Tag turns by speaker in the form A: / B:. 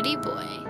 A: pretty boy.